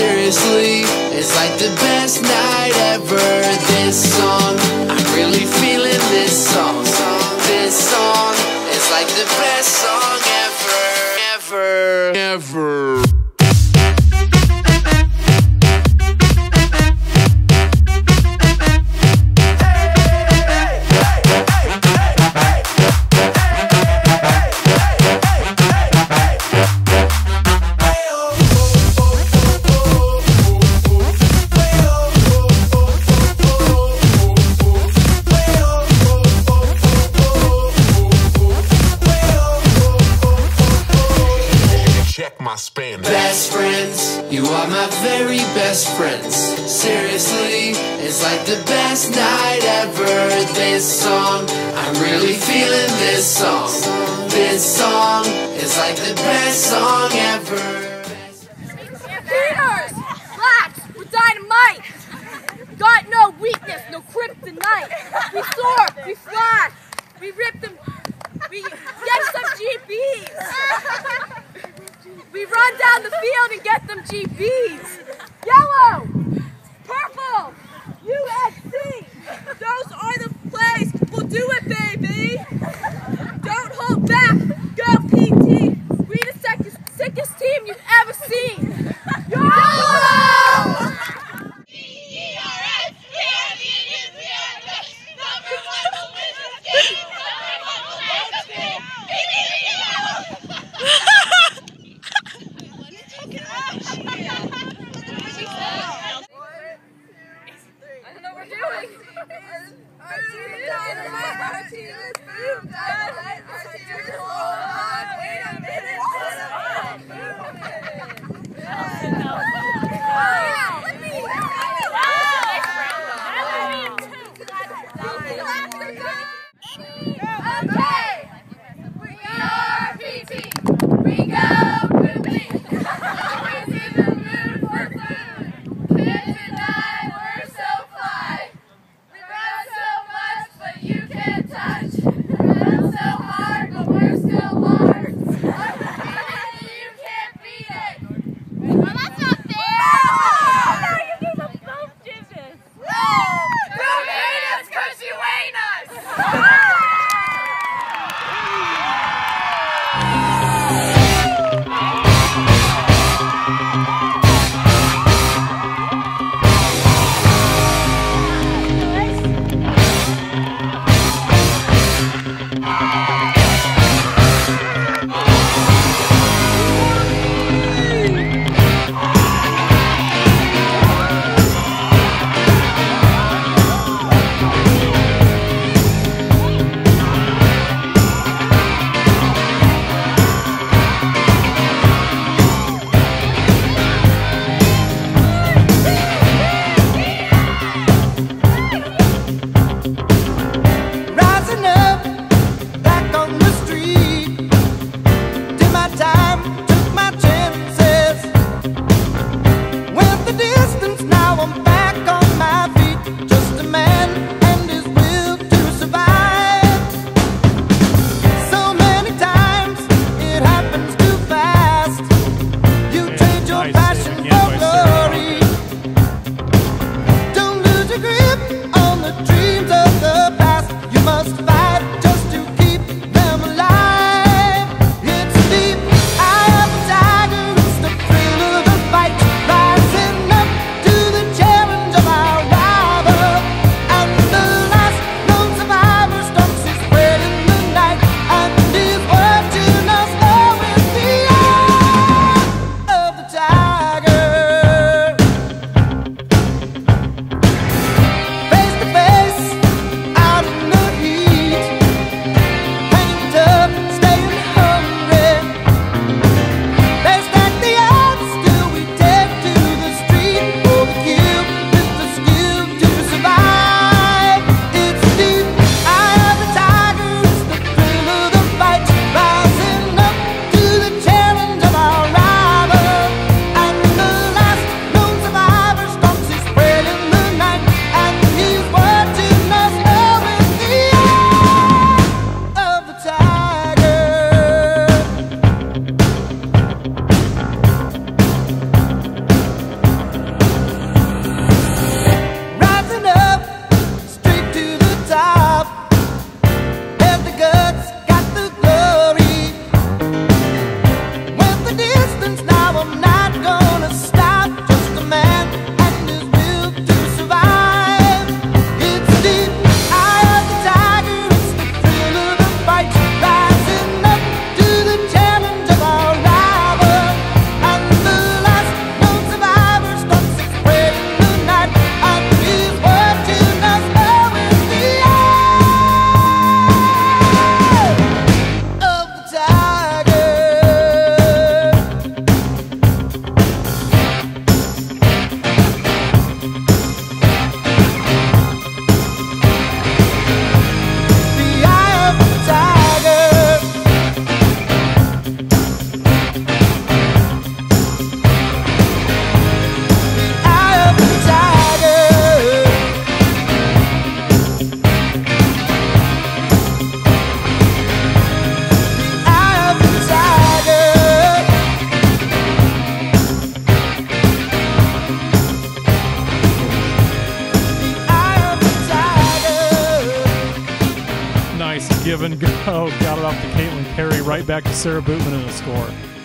seriously. It's like the best night ever. This song very best friends. Seriously, it's like the best night ever. This song, I'm really feeling this song. This song is like the best song ever. distance, now I'm back on. Give and go. Got it off to Caitlin Perry, right back to Sarah Bootman in the score.